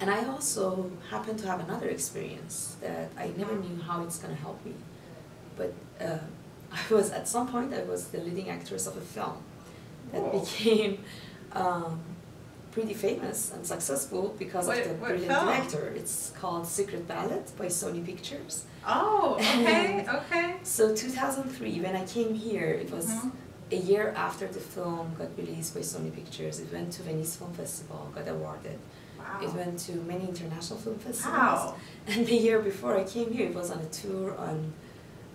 And I also happened to have another experience that I never knew how it's gonna help me. But uh, I was at some point I was the leading actress of a film that Whoa. became um, pretty famous and successful because What- of the brilliant film? director. It's called Secret Ballot by Sony Pictures. Oh, okay, okay. So 2003, when I came here, it was Mhm. A year after the film got released by Sony Pictures. It went to Venice Film Festival, got awarded. Wow. It went to many international film festivals. Wow. And the year before I came here, it was on a tour on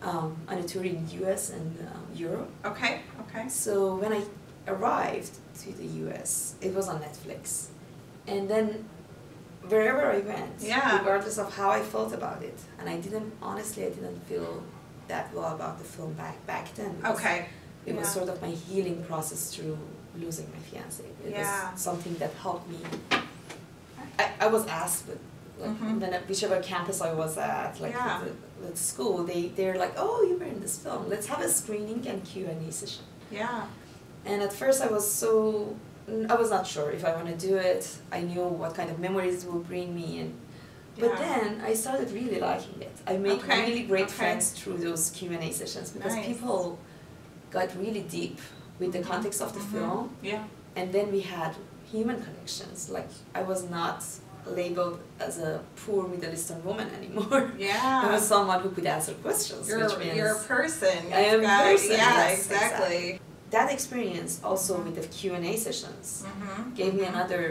um, on a tour in U.S. and um, Europe. Okay, okay. So when I arrived to the U.S., it was on Netflix, and then wherever I went, Yeah. regardless of how I felt about it, and I didn't honestly, I didn't feel that well about the film back back then. Okay. It was sort of my healing process through losing my fiance. It Yeah. was something that helped me. I, I was asked, but like Mhm. then at whichever campus I was at, like Yeah. with, the, with school, they they're like, oh, you were in this film. Let's have a screening and Q and A session. Yeah. And at first, I was so I was not sure if I want to do it. I knew what kind of memories it would bring me, and but Yeah. then I started really liking it. I made Okay, really great okay. friends through those Q and A sessions because Nice. people got really deep with the context of the mhm. film, Yeah. and then we had human connections. Like I was not labeled as a poor Middle Eastern woman anymore. Yeah. I was someone who could answer questions, You're, which means you're a person. I am a person, Yeah, yes, exactly. that experience also with the Q and A sessions Mhm, gave me mhm. another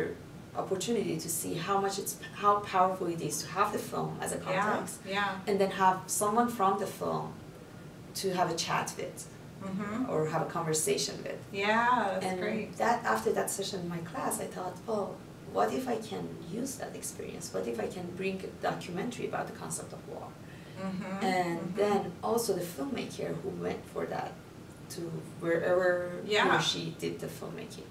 opportunity to see how much it's how powerful it is to have the film as a context Yeah, yeah. and then have someone from the film to have a chat with Mhm. or have a conversation with. Yeah, that's and great. that after that session in my class I thought, well, what if I can use that experience? What if I can bring a documentary about the concept of war? Mhm, And mhm. then also the filmmaker who went for that to wherever he or she did the filmmaking.